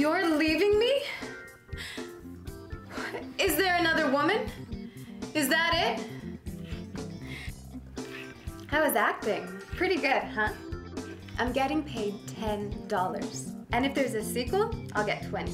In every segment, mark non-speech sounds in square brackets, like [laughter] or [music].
You're leaving me? Is there another woman? Is that it? I was acting. Pretty good, huh? I'm getting paid $10. And if there's a sequel, I'll get 20.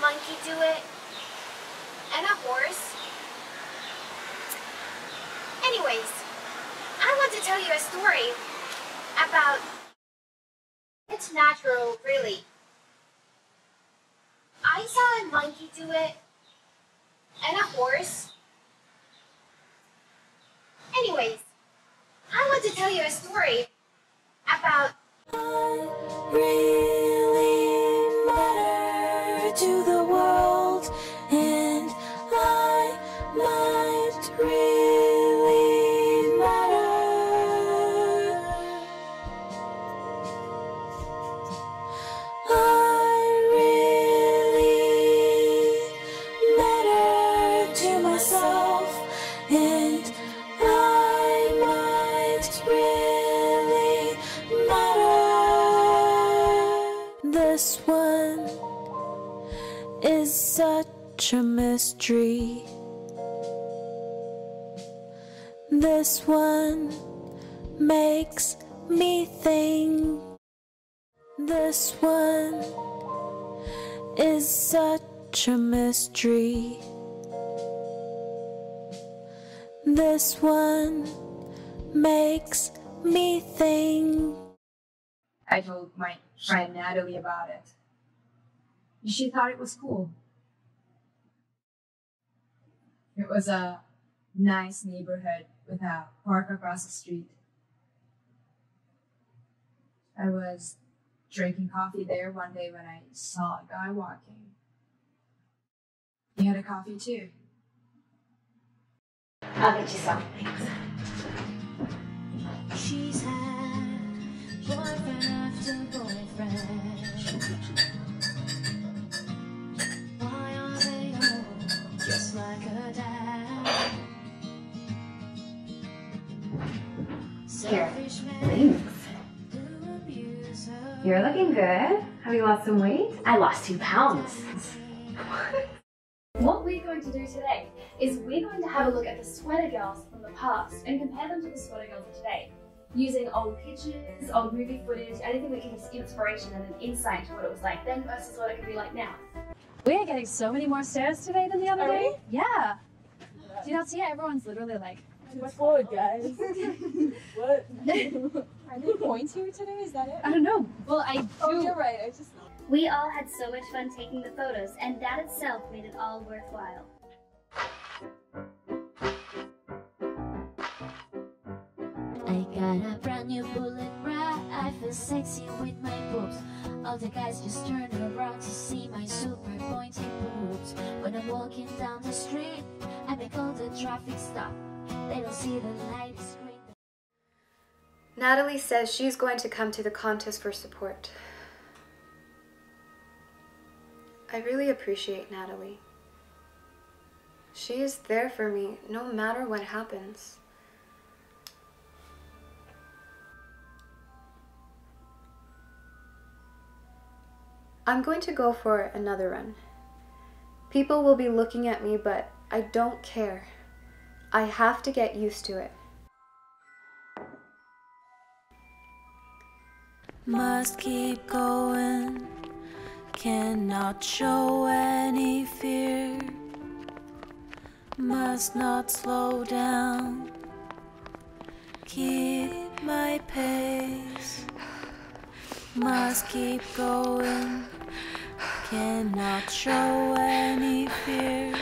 Monkey do it, and a horse. Anyways, I want to tell you a story about. It's natural, really. I saw a monkey do it, and a horse. Anyways, I want to tell you a story about. Myself, and I might really matter. This one is such a mystery. This one makes me think. This one is such a mystery. This one makes me think. I told my friend Natalie about it. She thought it was cool. It was a nice neighborhood with a park across the street. I was drinking coffee there one day when I saw a guy walking. He had a coffee too. I'll get you some. She's had boyfriend after boyfriend. Why are they all just like her dad? Here. Thanks. who abuse her. You're looking good. Have you lost some weight? I lost two pounds. [laughs] What we're going to do today is we're going to have a look at the sweater girls from the past and compare them to the sweater girls of today. Using old pictures, old movie footage, anything that gives us inspiration and an insight to what it was like then versus what it could be like now. We are getting so many more stairs today than the other Are day. Yeah. Do you not see it? Everyone's literally like, Push forward, guys. [laughs] what? Are they points here today? Is that it? I don't know. Well, I oh, do. Oh, you're right. I just. We all had so much fun taking the photos, and that itself made it all worthwhile. I got a brand new bullet bra. I feel sexy with my boobs. All the guys just turn around to see my super pointy boobs. When I'm walking down the street, I make all the traffic stop. They don't see the light screen. Natalie says she's going to come to the contest for support. I really appreciate Natalie. She is there for me no matter what happens. I'm going to go for another run. People will be looking at me, but I don't care. I have to get used to it. Must keep going, cannot show any fear. Must not slow down, keep my pace. Must keep going, cannot show any fear.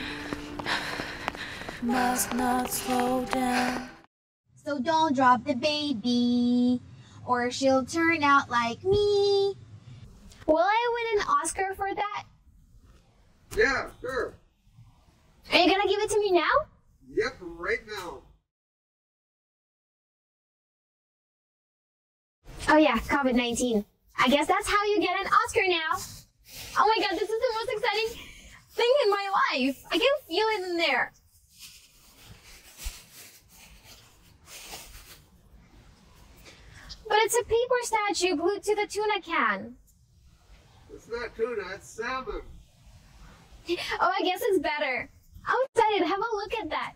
Must not slow down. So don't drop the baby, or she'll turn out like me. Will I win an Oscar for that? Yeah, sure. Are you gonna give it to me now? Yep, right now. Oh yeah, COVID-19. I guess that's how you get an Oscar now. Oh my god, this is the most exciting thing in my life. I can feel it in there. But it's a paper statue glued to the tuna can. It's not tuna, it's salmon. Oh, I guess it's better. I'm excited. Have a look at that.